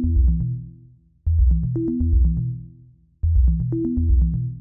Thank you.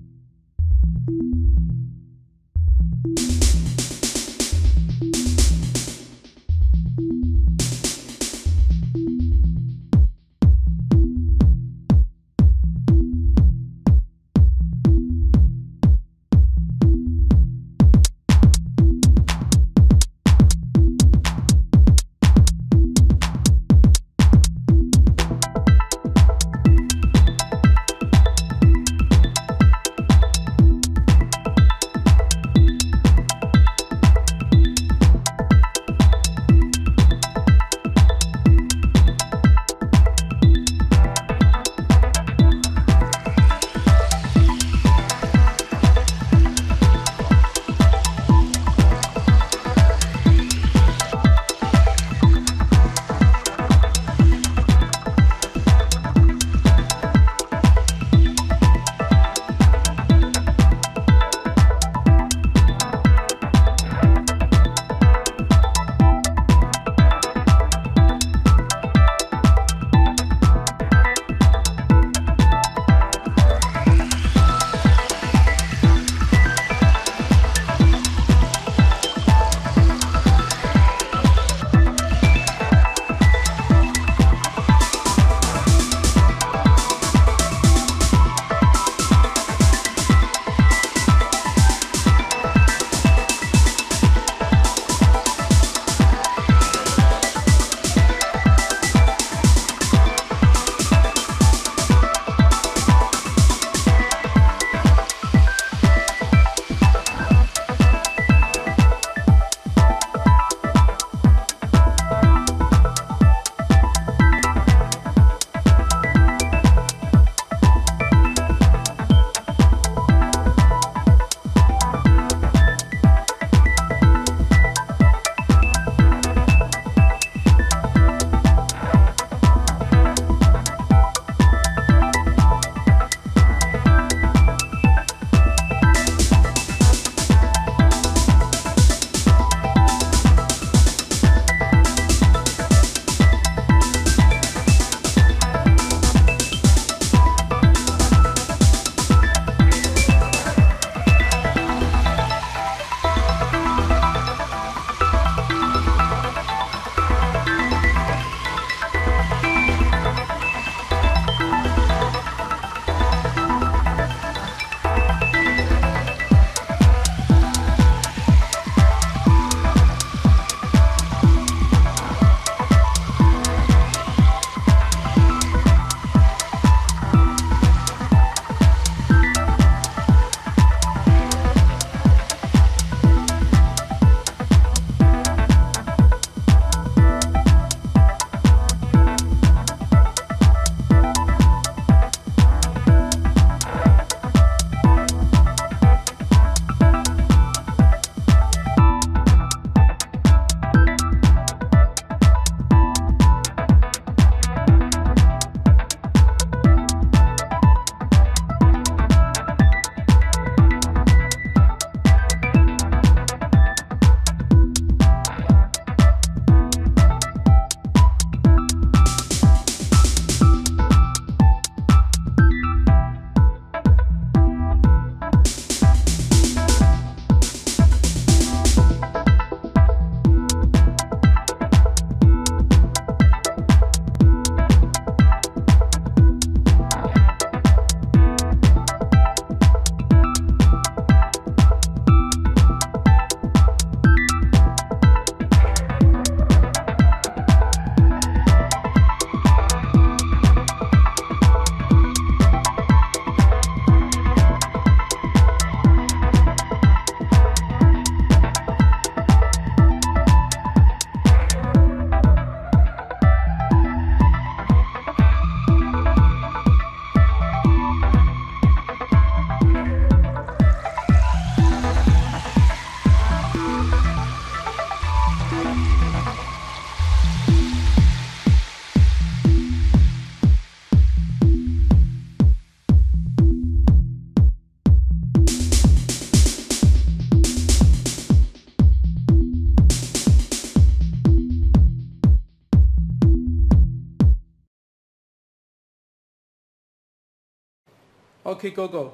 Okay, Google.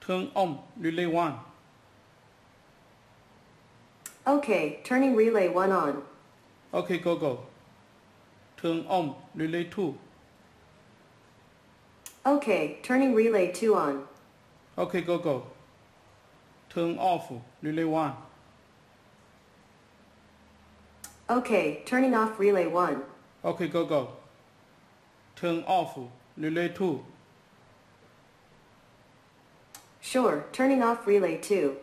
Turn on relay 1. Okay, turning relay 1 on. Okay, Google. Turn on relay 2. Okay, turning relay 2 on. Okay, Google. Turn off relay 1. Okay, turning off relay 1. Okay, Google. Turn off relay 2. Sure, turning off relay 2.